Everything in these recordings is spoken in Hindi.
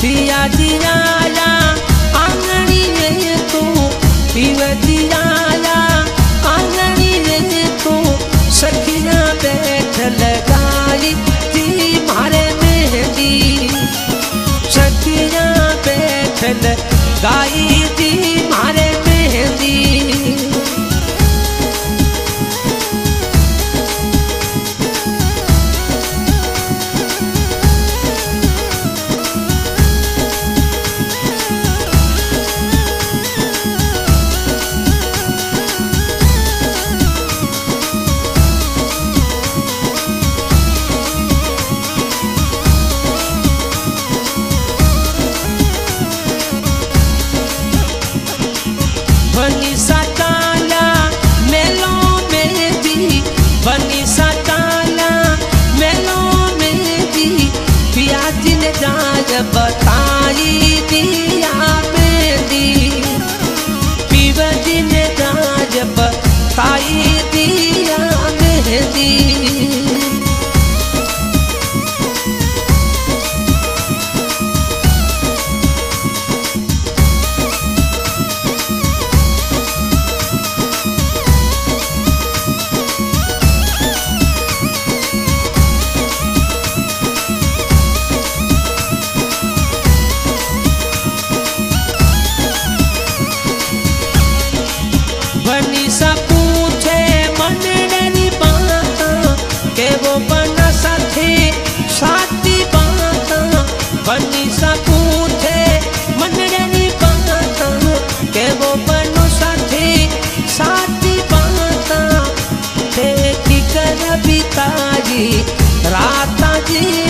जिया Daí बताई दिया बेदी बताई दिया बेदी राता जी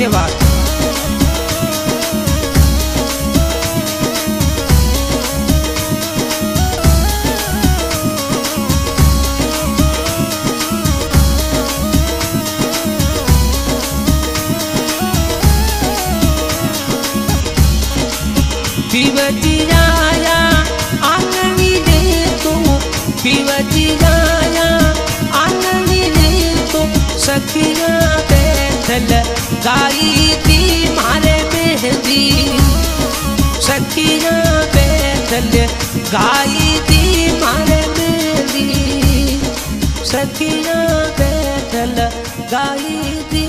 धन्यवाद। पिवती राया आंगनी दे पिवती राया गाई थी मारे मेरी सखिया बैठल गाई थी